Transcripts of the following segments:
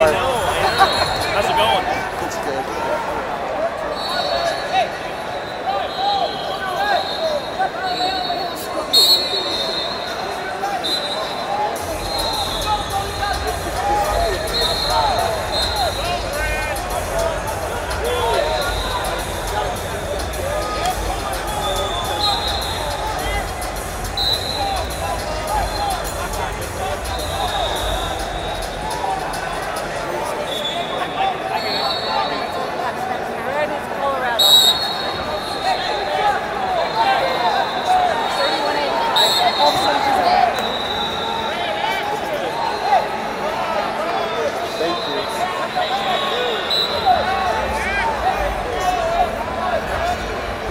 How's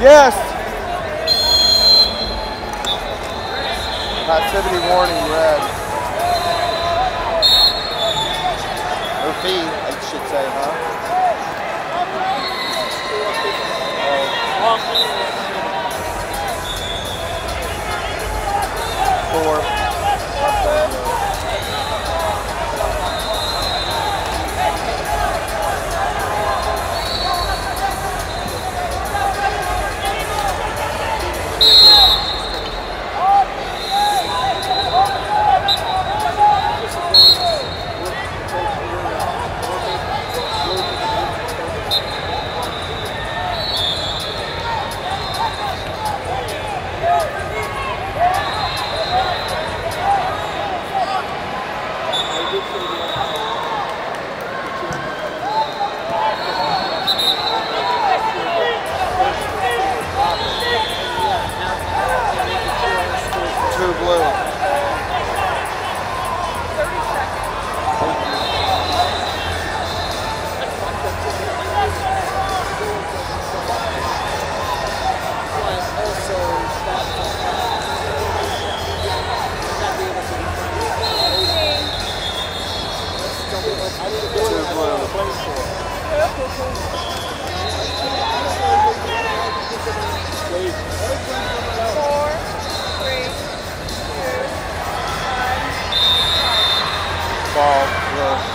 Yes. Passivity warning red. OP, I should say, huh? Uh, four. Four, three, two, one. Ball